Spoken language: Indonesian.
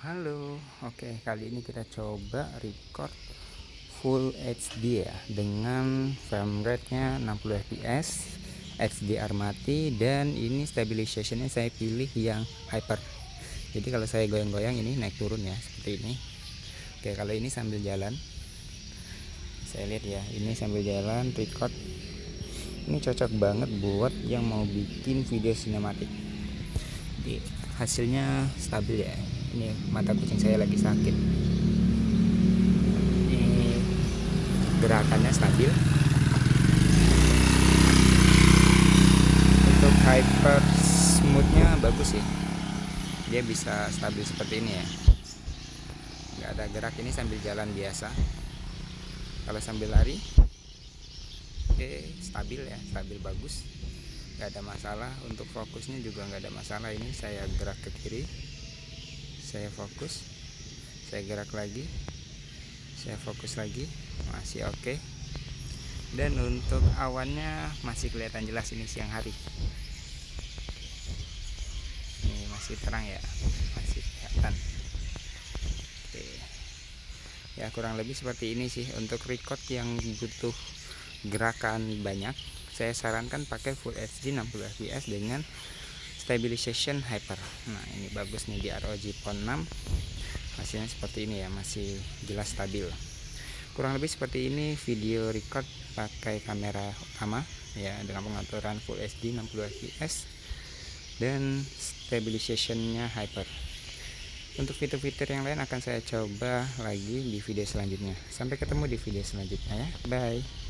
Halo, oke kali ini kita coba record full HD ya dengan frame rate-nya 60 fps, HDR mati dan ini stabilizationnya saya pilih yang hyper. Jadi kalau saya goyang-goyang ini naik turun ya seperti ini. Oke kalau ini sambil jalan, saya lihat ya ini sambil jalan record. Ini cocok banget buat yang mau bikin video sinematik. Jadi hasilnya stabil ya ini mata kucing saya lagi sakit. Ini gerakannya stabil. Untuk hyper smoothnya bagus sih. Dia bisa stabil seperti ini ya. Nggak ada gerak ini sambil jalan biasa. Kalau sambil lari oke stabil ya stabil bagus. Nggak ada masalah. Untuk fokusnya juga nggak ada masalah. Ini saya gerak ke kiri saya fokus. Saya gerak lagi. Saya fokus lagi. Masih oke. Okay. dan untuk awannya masih kelihatan jelas ini siang hari. Ini masih terang ya. Masih kelihatan. Oke. Ya kurang lebih seperti ini sih. Untuk record yang butuh gerakan banyak saya sarankan pakai Full HD 60 fps dengan stabilization hyper. Nah ini bagus nih di ROG Phone 6 hasilnya seperti ini ya masih jelas stabil. Kurang lebih seperti ini video record pakai kamera utama ya dengan pengaturan Full HD 60 fps dan stabilizationnya hyper. Untuk fitur-fitur yang lain akan saya coba lagi di video selanjutnya. Sampai ketemu di video selanjutnya ya. Bye